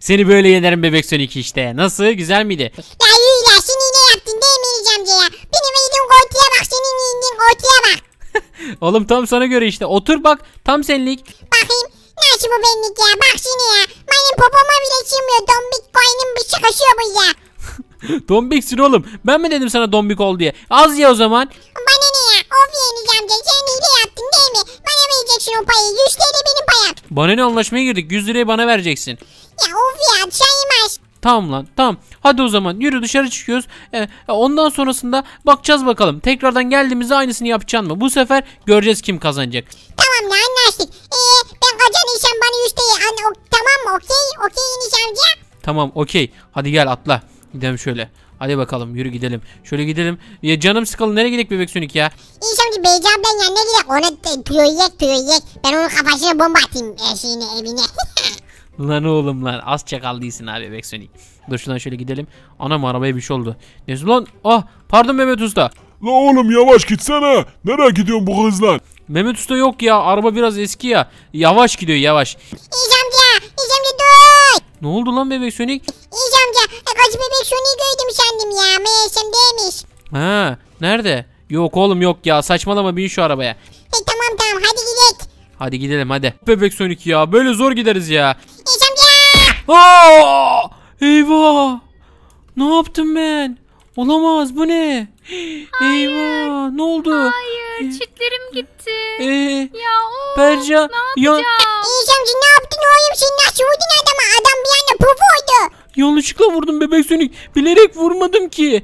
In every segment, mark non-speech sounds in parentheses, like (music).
Seni böyle yenerim bebek Sonic işte. Nasıl? Güzel miydi? Ya iyi ya sen yine yaptın değil mi Enes amca ya? Benim yediğim koltuğa bak senin yediğin koltuğa bak. (laughs) Oğlum tam sana göre işte. Otur bak. Tam senlik. Bakayım nasıl bu benlik ya bak şimdi ya. Benim popoma bile sığmıyor dombik koyunun bir çıkışıyor bu ya. (laughs) Dombiksin oğlum. Ben mi dedim sana dombik ol diye? Az ye o zaman. Bana ne ya of ya Enes amca sen hile yaptın değil mi? Bana vereceksin o payı 100 TL benim. Bana ne anlaşmaya girdik? 100 lirayı bana vereceksin. Ya of ya saymaz. Tamam lan tamam. Hadi o zaman yürü dışarı çıkıyoruz. Ee, ondan sonrasında bakacağız bakalım. Tekrardan geldiğimizde aynısını yapacaksın mı? Bu sefer göreceğiz kim kazanacak. Tamam da anlaştık. Ee, ben kazan işem bana 100 TL. An- o- tamam mı okey okey amca. Tamam okey. Hadi gel atla. Gidelim şöyle. Hadi bakalım yürü gidelim. Şöyle gidelim. Ya canım sıkıldı. Nereye gidelim bebek Sonic ya? Enes amca beycandan yanına gidelim. Ona t- tüyo yek tüyo yek. Ben onun kafasına bomba atayım e, şeyine evine. (laughs) Lan oğlum lan. Az çakal değilsin abi bebek Sonic. Dur şuradan şöyle gidelim. Anam arabaya bir şey oldu. Neyse lan. Ah pardon Mehmet Usta. La oğlum yavaş gitsene. Nereye gidiyorsun bu hızla? Mehmet Usta yok ya. Araba biraz eski ya. Yavaş gidiyor yavaş. Enes amca. Enes amca dur. Ne oldu lan bebek Kaç bebek şunu gördüm sandım ya. Meğersem değilmiş. Ha nerede? Yok oğlum yok ya. Saçmalama bin şu arabaya. E, tamam tamam hadi gidelim. Hadi gidelim hadi. Bebek Sonic ya. Böyle zor gideriz ya. Enes amca. Aa! Eyvah! Ne yaptım ben? Olamaz bu ne? Eyvah! Ne oldu? Hayır çitlerim gitti. Ee, ya of Berca, ne ya- yapacağım? Enes amca ne yaptın oğlum sen nasıl vurdun adama? Adam bir anda puf oldu. Yanlışlıkla vurdum bebek Sonic. Bilerek vurmadım ki. Enes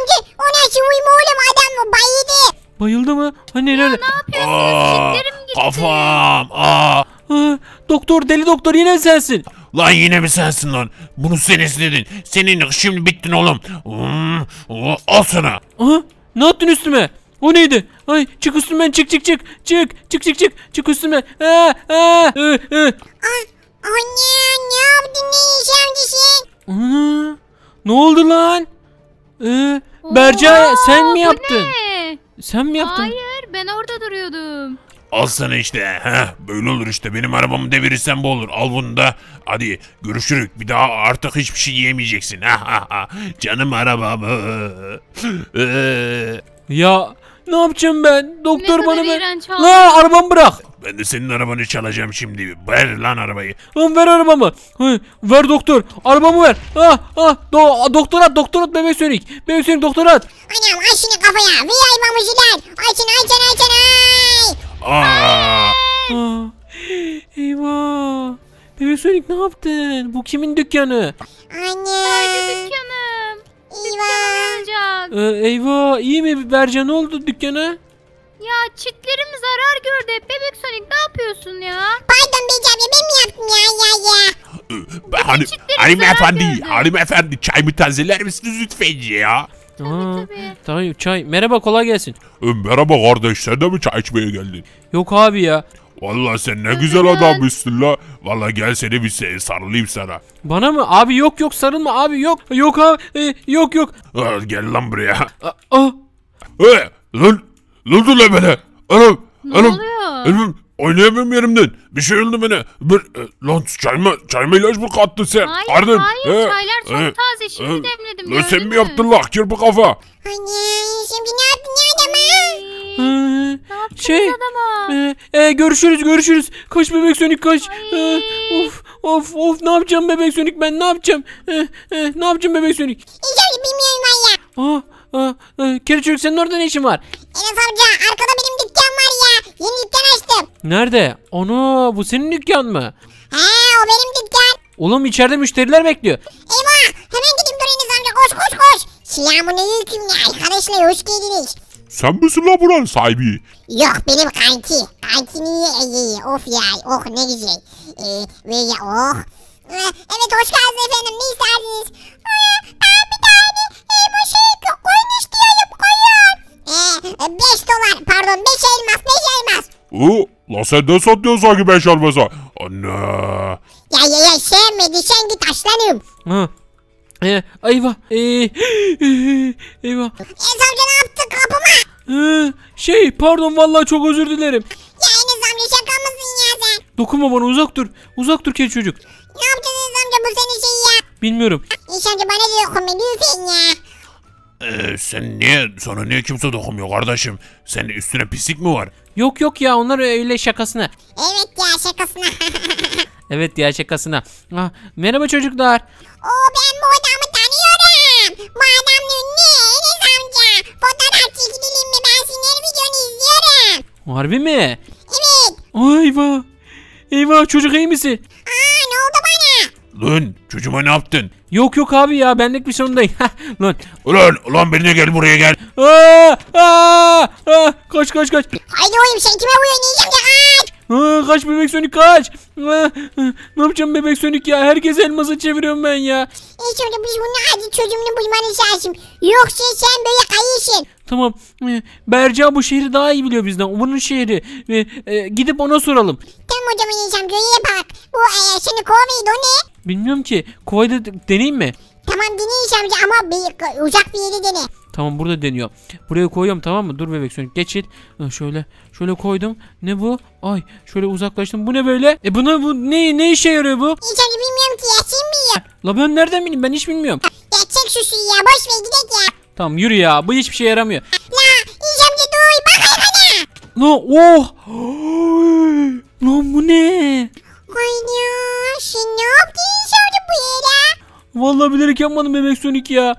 amca o nasıl uyuma oğlum adam bayıldı. Bayıldı mı? Hani nerede? Aa, Çitlerim gitti. kafam. Aa. Aa, doktor deli doktor yine sensin. Lan yine mi sensin lan? Bunu sen istedin. Senin şimdi bittin oğlum. Hmm, o- al sana. Aha, ne yaptın üstüme? O neydi? Ay çık üstümden çık çık çık. Çık çık çık çık. Çık üstüme. Aa, aa, ı, ı. Ah, anne ne yaptın Enes amca sen? Aa, ne oldu lan? Ee, Berca Oo, sen mi yaptın? ne? Sen mi yaptın? Hayır ben orada duruyordum. Al sana işte. Heh, böyle olur işte. Benim arabamı devirirsen bu olur. Al bunu da. Hadi görüşürük. Bir daha artık hiçbir şey ha. Canım arabam. Ee, Ya ne yapacağım ben? Doktor Ne bana kadar iğrenç La arabamı bırak. ben de senin arabanı çalacağım şimdi. Ver lan arabayı. Lan ver arabamı. Hı, ver doktor. Arabamı ver. Ah ah do doktor at doktor at bebek sönük. Bebek sönük doktor at. Anam ay şimdi kafaya. Bir ay mamucular. Ayçın ayçın ayçın ay. Aa, Ah, eyvah. Bebek sönük ne yaptın? Bu kimin dükkanı? Anne. Olacak. Ee, eyvah iyi mi Berca ne oldu dükkana? Ya çitlerim zarar gördü. Bebek Sonic ne yapıyorsun ya? Pardon beycanım ben mi yaptım ya ya ya. hani, çitlerim hanımefendi, zarar gördü. hanımefendi çay mı tazeler misiniz lütfen ya? Aa, tabii. Tamam çay. Merhaba kolay gelsin. E, Merhaba kardeş sen de mi çay içmeye geldin? Yok abi ya. Vallahi sen ne güzel adammışsın la. Vallahi gel seni bir se- sarılayım sana. Bana mı? Abi yok yok sarılma abi yok. Yok abi e, yok yok. Aa, gel lan buraya. Aa, ah, Ee, lan, ne oldu lan bana? Anam, Ne anam, oluyor? elim, oynayamıyorum yerimden. Bir şey oldu bana. Bir, e, lan çayma, çayma ilaç mı kattın sen? Hayır Pardon. hayır Ee, çaylar çok e, taze şimdi e, demledim Lan sen gördün mi yaptın la? Kirpi kafa. Anne şimdi ne yaptın ya adama? Ee, Ne yaptınız şey adama? e, e, görüşürüz görüşürüz. Kaç bebek sönük kaç. E, of of of ne yapacağım bebek sönük ben ne yapacağım? E, e, ne yapacağım bebek sönük? İnşallah bilmiyorum ben ya. Aa, aa, e, kere çocuk senin orada ne işin var? Enes amca arkada benim dükkan var ya. Yeni dükkan açtım. Nerede? Ana bu senin dükkan mı? He o benim dükkan. Oğlum içeride müşteriler bekliyor. Eyvah hemen gidip dur Enes amca koş koş koş. Selamun aleyküm ya arkadaşlar hoş geldiniz. Sen misin la buranın sahibi? Yok benim kanki. Kanki niye iyi of ya oh ne güzel. Ee, ve ya oh. Ee, evet hoş geldiniz efendim ne isterdiniz? Ee, ben bir tane e, bu şey koyun istiyorum koyun. Ee, 5 dolar pardon 5 elmas 5 elmas. Oo, la sen ne satıyorsun sanki beş almasa? Anne. Ya ya ya sevmedi sen git aslanım. Ha. E, eyvah. E, (gasps) eyvah. Enes amca ne yaptın kapıma? E, şey pardon vallahi çok özür dilerim. Ya Enes amca şaka mısın ya sen? Dokunma bana uzak dur. Uzak dur kedi çocuk. Ne yaptın Enes amca Bilmiyorum. İnsan amca bana da dokunma lütfen ya. Ee, sen niye sana niye kimse dokunmuyor kardeşim? Senin üstüne pislik mi var? Yok yok ya onlar öyle şakasına. Evet ya şakasına. (laughs) Evet ya şakasına. Ah, merhaba çocuklar. Oo ben bu adamı tanıyorum. Bu adam ünlü Enes amca. Fotoğraf çekilelim mi? Ben senin videonu izliyorum. Harbi mi? Evet. Ay eyvah. Eyvah çocuk iyi misin? Aa ne oldu bana? Lan çocuğuma ne yaptın? Yok yok abi ya benlik bir sorun değil. (laughs) Lan. Ulan ulan benimle gel buraya gel. Aa, aa, aa, kaç kaç kaç. Haydi oğlum sen kime vuruyorsun amca kaç. Aa, kaç bebek sönük kaç. Aa, ne yapacağım bebek sönük ya? Herkes elması çeviriyorum ben ya. Enes amca biz bunun acil çözümünü bulmanız lazım. Yoksa sen böyle kayırsın. Tamam. Berca bu şehri daha iyi biliyor bizden. Bunun şehri. Ee, e, gidip ona soralım. Tamam hocam amca iyi bak. Bu e, seni kovmaydı o ne? Bilmiyorum ki. Kovayda de- deneyeyim mi? Tamam dene Enes amca ama bir, uzak bir yere dene. Tamam burada deniyor. Buraya koyuyorum tamam mı? Dur bebek sönük geçil. Şöyle şöyle koydum. Ne bu? Ay şöyle uzaklaştım. Bu ne böyle? E buna bu ne ne işe yarıyor bu? Enes amca bilmiyorum ki ya sen biliyor. La ben nereden bileyim? Ben hiç bilmiyorum. Ya çek şu suyu ya boş ver gidelim ya. Tamam yürü ya. Bu hiçbir şey yaramıyor. La Enes amca dur bak hayvana. Lan oh! (gasps) Lan bu ne? Haydi sen ne yaptın amca bu yere? Vallahi bilerek yapmadım bebek sönük ya.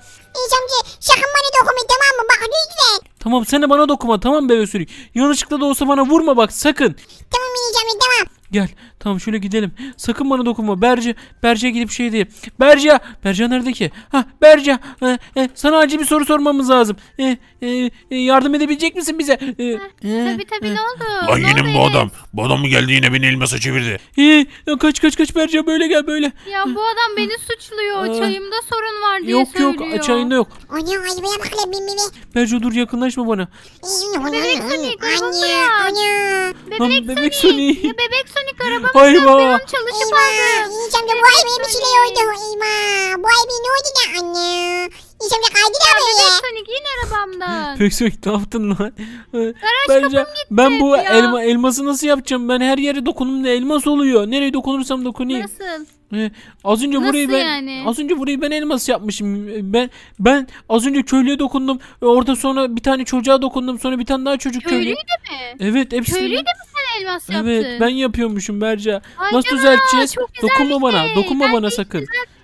Amca sakın bana dokunma tamam mı? Bak lütfen. Tamam sen de bana dokunma tamam bebek sönük. Yanlışlıkla da olsa bana vurma bak sakın. Tamam amca tamam. Gel. Tamam şöyle gidelim. Sakın bana dokunma. Berce, Berce gidip şey değil. Berca, Berca nerede ki? Ha, Berca. e, e, sana acil bir soru sormamız lazım. E, e, e, yardım edebilecek misin bize? E, e, Tabii tabii ne oldu? Lan Ne yine oldu mi bu Enes? adam? Bu adam mı geldi yine beni elmasa çevirdi? e, ya kaç kaç kaç Berca böyle gel böyle. Ya bu adam beni suçluyor. Aa. Çayımda sorun var diye yok söylüyor. yok çayında yok. Ana hayvana bak lan bin bin bin. Berca dur yakınlaşma bana. Bebek Sonic, Anne arabaya. ana. Bebek, Lan bebek Sonic. Sonic. Ya bebek Sonic arabamı Ay ben vah. onun çalışıp Eyvah. aldım. Enes amca bu hayvana bir şeyler oldu. Eyvah. Bu hayvana ne oldu da anne? Enes amca kaydı da Bebek. Sonic in arabamdan. Sonic ne yaptın lan? E, kapım gitti ben bu ya. elma elması nasıl yapacağım? Ben her yere dokunumda elmas oluyor. Nereye dokunursam dokunayım. Nasıl? Ee, az önce Nasıl burayı ben yani? az önce burayı ben elmas yapmışım. Ben ben az önce köylüye dokundum. Ee, Orada sonra bir tane çocuğa dokundum. Sonra bir tane daha çocuk köylü. Köylüyü de mi? Evet, ben- de mi sen elmas yaptın? Evet, ben yapıyormuşum Berca. Ay Nasıl ya, düzelteceğiz? Dokunma bana. şey. Dokunma Ben bana sakın. düzeltmedim.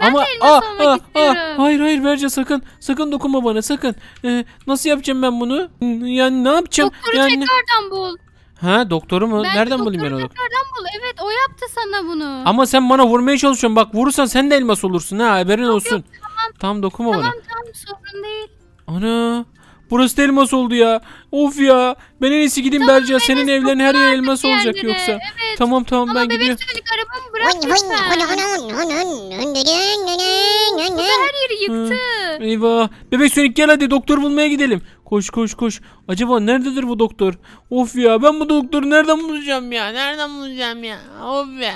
Ben Ama de elmas aa, olmak aa, aa, istiyorum. hayır hayır Berca sakın. Sakın dokunma bana sakın. Ee, nasıl yapacağım ben bunu? Yani ne yapacağım? Doktoru yani tekrardan bul. Ha, doktoru mu? Bence Nereden bulayım ben doktoru onu? tekrardan bul. Evet o yaptı sana bunu. Ama sen bana vurmaya çalışıyorsun. Bak vurursan sen de elmas olursun ha. Haberin olsun. Tamam dokunma bana. Tamam tamam sorun değil. Ana. Burası da elmas oldu ya. Of ya. Ben en iyisi gideyim Berca. Senin evlerin her yer elmas olacak yerlere. yoksa. Evet. Tamam tamam Ama ben bebek gidiyorum. çocuk arabamı bırak lütfen. Bu da her yeri yıktı. Eyvah. Bebek Sonic gel hadi doktor bulmaya gidelim. Koş koş koş. Acaba nerededir bu doktor? Of ya ben bu doktoru nereden bulacağım ya? Nereden bulacağım ya? Of ya.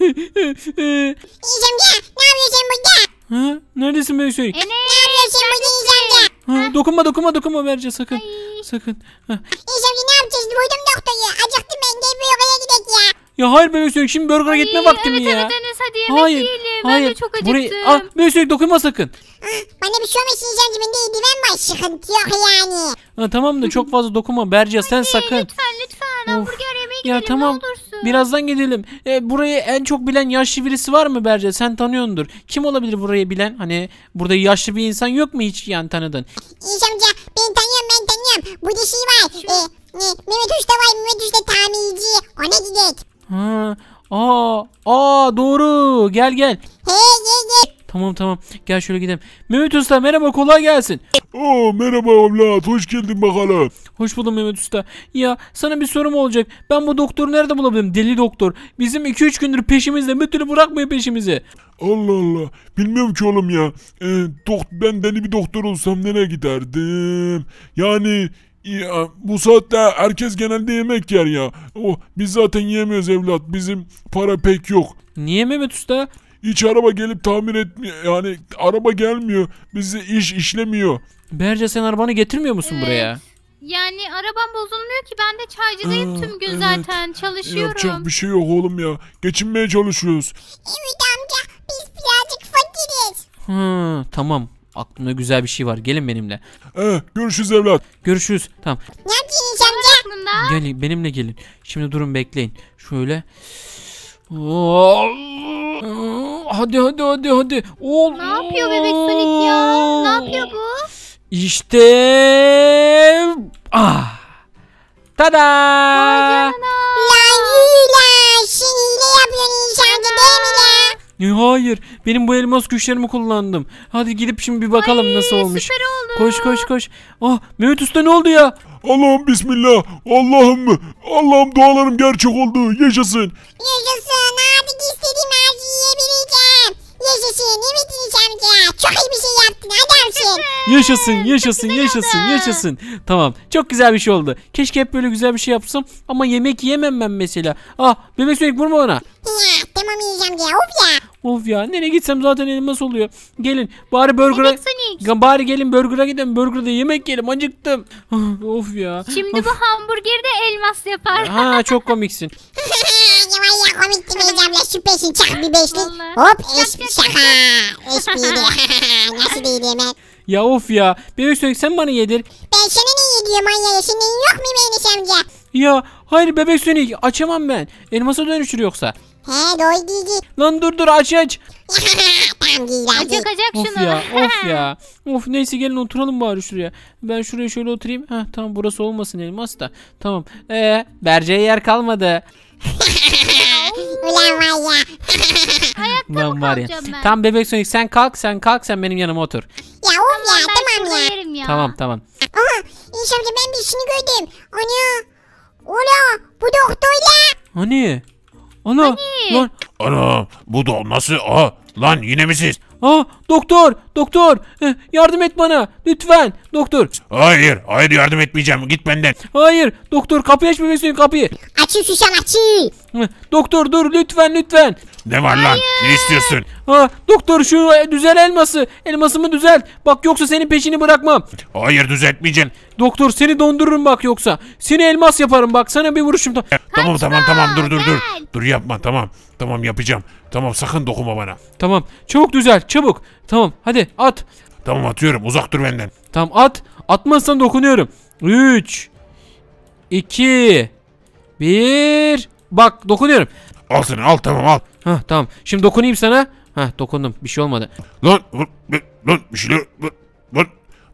Enes amca ne yapıyorsun burada? ha? Neredesin Bebek Sonic? Enes. Ne yapıyorsun burada Enes amca? Ha, dokunma dokunma dokunma Berca sakın. Ay. Sakın. Ha. Amca ne yapacağız? Buydum doktoru. Acıktım ben gel bir oraya gidelim ya. Ya hayır Bebek Sonic şimdi burger'a gitme vakti mi evet, ya? Evet Enes hadi yemek Hayır. yiyelim. Hayır. Ben de çok acıktım. Burayı... Ah, Bebek dokunma sakın. Ah, Bana bir şey olmasın amca bende eldiven var. Sıkıntı yok yani. Ha, tamam da çok fazla dokunma Berca sen sakın. Lütfen lütfen hamburger yemeye gidelim Ya tamam. ne olursun. Birazdan gidelim. E, burayı en çok bilen yaşlı birisi var mı Berce? Sen tanıyordur. Kim olabilir burayı bilen? Hani burada yaşlı bir insan yok mu hiç yani tanıdın? Enes amca ben tanıyorum ben tanıyorum. Burada şey var. E, e, Mehmet Usta var. Mehmet Usta tamirci. Ona gidelim. Ha. Aa, aa doğru. Gel gel. Hey gel gel. Tamam tamam. Gel şöyle gidelim. Mehmet Usta merhaba kolay gelsin. Oo merhaba evlat hoş geldin bakalım. Hoş buldum Mehmet Usta. Ya sana bir sorum olacak. Ben bu doktoru nerede bulabilirim? Deli doktor. Bizim 2-3 gündür peşimizde. Bir türlü bırakmıyor peşimizi. Allah Allah. Bilmiyorum ki oğlum ya. Ee, dokt ben deli bir doktor olsam nereye giderdim? Yani ya, bu saatte herkes genelde yemek yer ya. Oh, biz zaten yiyemiyoruz evlat. Bizim para pek yok. Niye Mehmet Usta? Hiç araba gelip tamir etmiyor. Yani araba gelmiyor. Bize iş işlemiyor. Berce sen arabanı getirmiyor musun Evet. buraya? Yani arabam bozulmuyor ki ben de çaycıdayım Aa, tüm gün evet. zaten çalışıyorum. Yapacak bir şey yok oğlum ya. Geçinmeye çalışıyoruz. Evet amca biz Hı, tamam. Aklımda güzel bir şey var. Gelin benimle. Eh, görüşürüz evlat. Görüşürüz. Tamam. Ne Enes amca? Aklında. Gelin benimle gelin. Şimdi durun bekleyin. Şöyle. Oo. Hadi hadi hadi hadi. Ol. Ne yapıyor bebek Sonic ya? Ne yapıyor bu? İşte. Ah. Tada. Lan hile. Sen hile yapıyorsun Enes amca değil mi lan? Ya Hayır. Benim bu elmas güçlerimi kullandım. Hadi gidip şimdi bir bakalım nasıl olmuş. Süper oldu. Koş koş koş. Ah Mehmet Usta ne oldu ya? Allah'ım bismillah. Allah'ım. Allah'ım dualarım gerçek oldu. Yaşasın. Yaşasın adamsın. Yaşasın, yaşasın, yaşasın, yaşasın. Tamam. Çok güzel bir şey oldu. Keşke hep böyle güzel bir şey yapsam ama yemek yemem ben mesela. Ah, bebek sürekli vurma bana. Ya tamam Enes amca of ya. Of ya, nereye gitsem zaten elmas oluyor. Gelin, bari burger'a... Ya Bari gelin burger'a gidelim. Burger'da yemek yiyelim. Acıktım. Ah, of ya. Şimdi Of. bu hamburgeri de elmas yapar. Ha çok komiksin. (laughs) Enes abla süpersin çak bir beşlik. Vallahi. Hop es şaka. Espri. (laughs) (laughs) Nasıl değil hemen. Ya of ya. Bebek sürekli sen bana yedir. Ben sana ne yediyorum Anya? Senin yok mu be Enes amca? Ya hayır bebek Sonic açamam ben. Elmasa dönüşür yoksa. He doğru değil. Lan dur dur aç aç. (laughs) tamam değil. Acak acak Of şunu. ya of ya. Of neyse gelin oturalım bari şuraya. Ben şuraya şöyle oturayım. Heh tamam burası olmasın elmas da. Tamam. Ee, Berce'ye yer kalmadı. Ulan var ya. (laughs) Ayakta Lan mı var ya. ben? Tamam bebek Sonic sen kalk sen kalk sen benim yanıma otur. Ya of ya ben tamam şurada ya. yerim ya. Tamam tamam. Aha amca ben bir işini gördüm. Ana. Ola bu doktorla. Hani? Ana. Hani? Lan. Ana bu da nasıl? Aa, lan yine mi siz? Aa doktor doktor Eh, yardım et bana lütfen doktor. Hayır, hayır yardım etmeyeceğim. Git benden. Hayır doktor kapıyı aç bebek Sonic kapıyı. Açıl Susan açıl. Heh, Doktor dur lütfen lütfen. Ne var lan? Ne istiyorsun? Ha doktor şu e, düzel elması. Elmasımı düzel. Bak yoksa senin peşini bırakmam. Hayır düzeltmeyeceksin. Doktor seni dondururum bak yoksa. Seni elmas yaparım bak sana bir vuruşum. E, Tamam tamam tamam dur dur dur. gel. Dur yapma tamam. Tamam yapacağım. Tamam sakın dokunma bana. Tamam çabuk düzel çabuk. Tamam hadi at. Tamam atıyorum uzak dur benden. Tamam at. Atmazsan dokunuyorum. 3 2 1 Bak dokunuyorum. Al seni al tamam al. Hah tamam. Şimdi dokunayım sana. Hah dokundum. Bir şey olmadı. Lan lan, bir şeyler lan,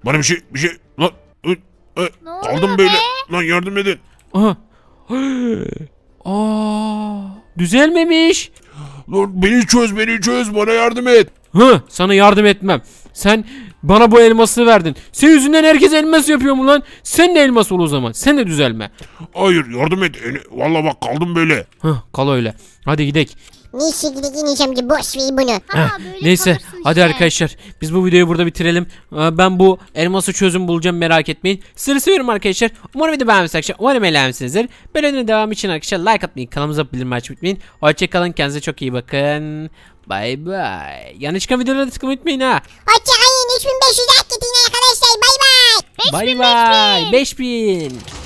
bana bir şey bir şey lan, kaldım böyle. Lan yardım edin. Aha. (gasps) Aa, düzelmemiş. Lan beni çöz beni çöz bana yardım et. Hı, sana yardım etmem. Sen bana bu elması verdin. Senin yüzünden herkes elmas yapıyor mu lan? Sen de elmas ol o zaman. Sen de düzelme. Hayır yardım et. Vallahi bak kaldım böyle. Hı, kal öyle. Hadi gidelim. Neyse gidelim Enes amca boş ver bunu. Ha, böyle Neyse kalırsın hadi işte. arkadaşlar biz bu videoyu burada bitirelim. Ee, Ben bu elması çözüm bulacağım merak etmeyin. Sizleri seviyorum arkadaşlar. Umarım video beğenmişsiniz arkadaşlar. Umarım eğlenmişsinizdir. Böyle devam için arkadaşlar like atmayı kanalımıza bildirim açmayı unutmayın. Hoşçakalın kendinize çok iyi bakın. Bay bay. Yanlış çıkan videolara tıklamayı unutmayın ha. Hoşçakalın 3500 like getirin arkadaşlar bay bay. Bay bay. 5000.